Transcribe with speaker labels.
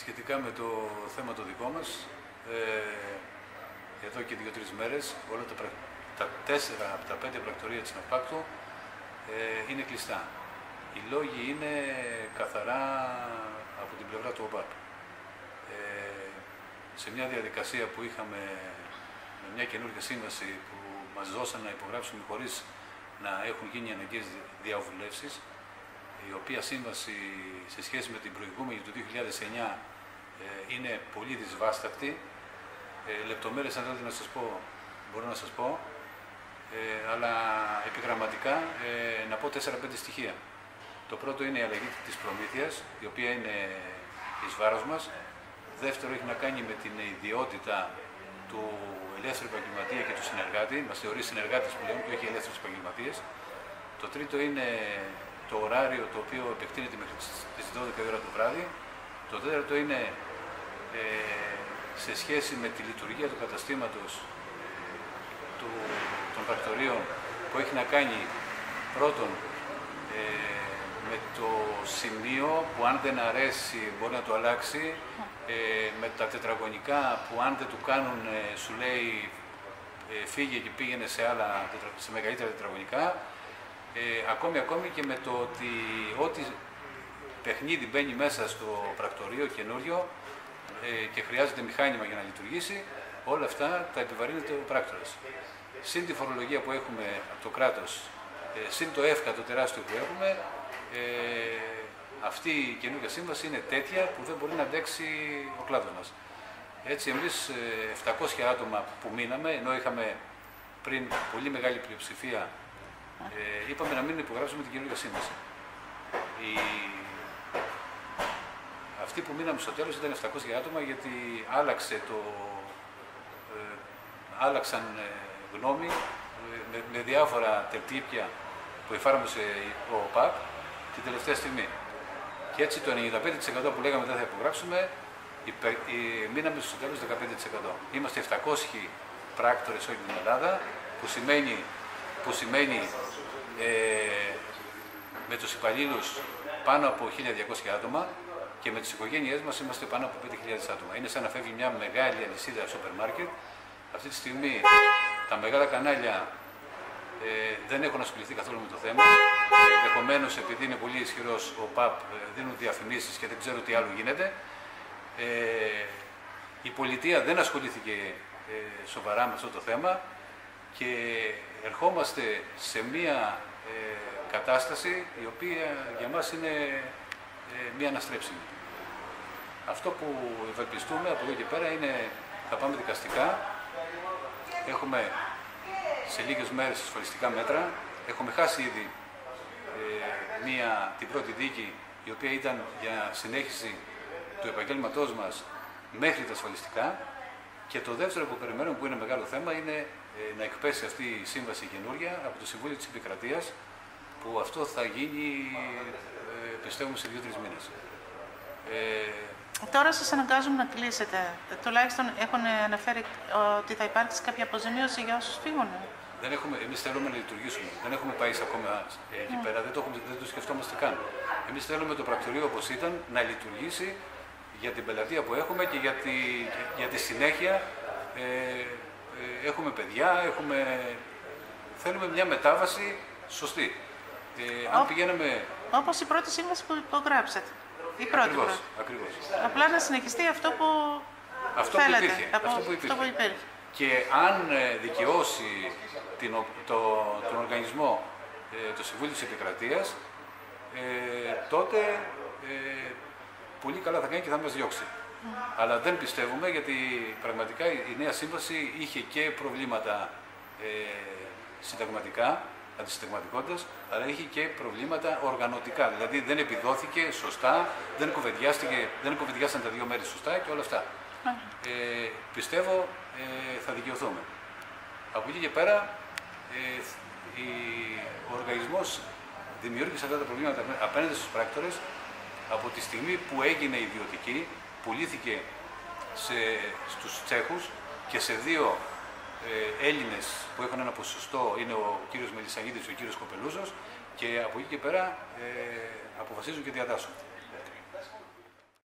Speaker 1: σχετικά με το θέμα το δικό μας. Ε, εδώ και δύο-τρεις μέρες όλα τα, τα τέσσερα από τα πέντε πρακτορία της Ναυπάκτου ε, είναι κλειστά. Οι λόγοι είναι καθαρά από την πλευρά του ΟΠΑΠ. Ε, σε μια διαδικασία που είχαμε με μια καινούργια σύμβαση που μας δώσαν να υπογράψουμε χωρίς να έχουν γίνει αναγκαίες διαβουλεύσεις, η οποία σύμβαση σε σχέση με την προηγούμενη του 2009 ε, είναι πολύ δυσβάστακτη. Ε, λεπτομέρειες, αν θέλετε να σας πω, μπορώ να σας πω, ε, αλλά επιγραμματικά ε, να πω 4-5 στοιχεία. Το πρώτο είναι η αλλαγή της προμήθειας, η οποία είναι εις βάρος μας. Δεύτερο έχει να κάνει με την ιδιότητα του ελεύθερου επαγγελματία και του συνεργάτη. Μας θεωρεί συνεργάτες πλέον και όχι ελεύθερους επαγγελματίες. Το τρίτο είναι το ωράριο το οποίο επεκτείνεται μέχρι τις 12 ώρα το βράδυ. Το τέταρτο είναι ε, σε σχέση με τη λειτουργία του καταστήματος του, των πρακτορείων που έχει να κάνει πρώτον ε, με το σημείο που αν δεν αρέσει μπορεί να το αλλάξει, ε, με τα τετραγωνικά που αν δεν του κάνουν σου λέει φύγε και πήγαινε σε, άλλα, σε μεγαλύτερα τετραγωνικά, ε, ακόμη, ακόμη και με το ότι ό,τι παιχνίδι μπαίνει μέσα στο πρακτορείο καινούριο ε, και χρειάζεται μηχάνημα για να λειτουργήσει, όλα αυτά τα επιβαρύνεται ο πράκτορας. Συν τη φορολογία που έχουμε από το κράτος, ε, συν το εύκα το τεράστιο που έχουμε, ε, αυτή η καινούργια σύμβαση είναι τέτοια που δεν μπορεί να αντέξει ο κλάδος μας. Έτσι εμείς 700 ε, άτομα που μείναμε, ενώ είχαμε πριν πολύ μεγάλη πλειοψηφία ε, είπαμε να μην υπογράψουμε την καινούργια σύμβαση. Η... Αυτοί που μείναμε στο τέλος ήταν 700 άτομα γιατί άλλαξε το... Ε, άλλαξαν ε, γνώμη ε, με, με, διάφορα τερτύπια που εφάρμοσε ο ΟΠΑΚ την τελευταία στιγμή. Και έτσι το 95% που λέγαμε δεν θα υπογράψουμε, υπε, η, μείναμε στο τέλος 15%. Είμαστε 700 πράκτορες όλη την Ελλάδα, που σημαίνει που σημαίνει ε, με τους υπαλλήλους πάνω από 1.200 άτομα και με τις οικογένειές μας είμαστε πάνω από 5.000 άτομα. Είναι σαν να φεύγει μια μεγάλη αλυσίδα σούπερ μάρκετ. Αυτή τη στιγμή τα μεγάλα κανάλια ε, δεν έχουν ασχοληθεί καθόλου με το θέμα. Ενδεχομένως, επειδή είναι πολύ ισχυρός ο ΠΑΠ, ε, δίνουν διαφημίσεις και δεν ξέρω τι άλλο γίνεται. Ε, η πολιτεία δεν ασχολήθηκε ε, σοβαρά με αυτό το θέμα και ερχόμαστε σε μία ε, κατάσταση η οποία για μας είναι ε, μία αναστρέψιμη. Αυτό που ευελπιστούμε από εδώ και πέρα είναι θα πάμε δικαστικά. Έχουμε σε λίγες μέρες ασφαλιστικά μέτρα. Έχουμε χάσει ήδη ε, μία, την πρώτη δίκη η οποία ήταν για συνέχιση του επαγγέλματός μας μέχρι τα ασφαλιστικά. Και το δεύτερο που περιμένουμε που είναι μεγάλο θέμα είναι ε, να εκπέσει αυτή η σύμβαση καινούργια από το Συμβούλιο της Επικρατείας που αυτό θα γίνει ε, πιστεύουμε σε δύο-τρεις μήνες.
Speaker 2: Ε, Τώρα σας αναγκάζουμε να κλείσετε. Τουλάχιστον έχουν αναφέρει ότι θα υπάρξει κάποια αποζημίωση για όσους φύγουν.
Speaker 1: Δεν έχουμε, εμείς θέλουμε να λειτουργήσουμε. Δεν έχουμε πάει ακόμα εκεί πέρα, δεν το, δεν το σκεφτόμαστε καν. Εμείς θέλουμε το πρακτορείο όπως ήταν να λειτουργήσει για την πελατεία που έχουμε και για τη, για τη συνέχεια ε, ε, έχουμε παιδιά, έχουμε... θέλουμε μια μετάβαση σωστή.
Speaker 2: Ε, αν πηγαίνουμε... Όπως η πρώτη σύμβαση που υπογράψατε. Η πρώτη
Speaker 1: ακριβώς, ακριβώς.
Speaker 2: Απλά να συνεχιστεί αυτό που
Speaker 1: αυτό
Speaker 2: θέλετε.
Speaker 1: Που υπήρχε,
Speaker 2: αυτό,
Speaker 1: που υπήρχε.
Speaker 2: Αυτό που υπήρχε.
Speaker 1: Και αν ε, δικαιώσει την, το, τον οργανισμό ε, το Συμβούλιο της Επικρατείας, ε, τότε ε, πολύ καλά θα κάνει και θα μας διώξει. Αλλά δεν πιστεύουμε γιατί πραγματικά η νέα σύμβαση είχε και προβλήματα ε, συνταγματικά, αντισυνταγματικότητας, αλλά είχε και προβλήματα οργανωτικά. Δηλαδή δεν επιδόθηκε σωστά, δεν, κουβεντιάστηκε, δεν κουβεντιάστηκαν τα δύο μέρη σωστά και όλα αυτά. Ε, πιστεύω ε, θα δικαιωθούμε. Από εκεί και πέρα ε, η, ο οργανισμός δημιούργησε αυτά τα προβλήματα απέναντι στους πράκτορες από τη στιγμή που έγινε ιδιωτική πουλήθηκε σε, στους Τσέχους και σε δύο ε, Έλληνες που έχουν ένα ποσοστό, είναι ο κύριος Μελισσαγίδης και ο κύριος Κοπελούζος και από εκεί και πέρα ε, αποφασίζουν και διατάσσουν.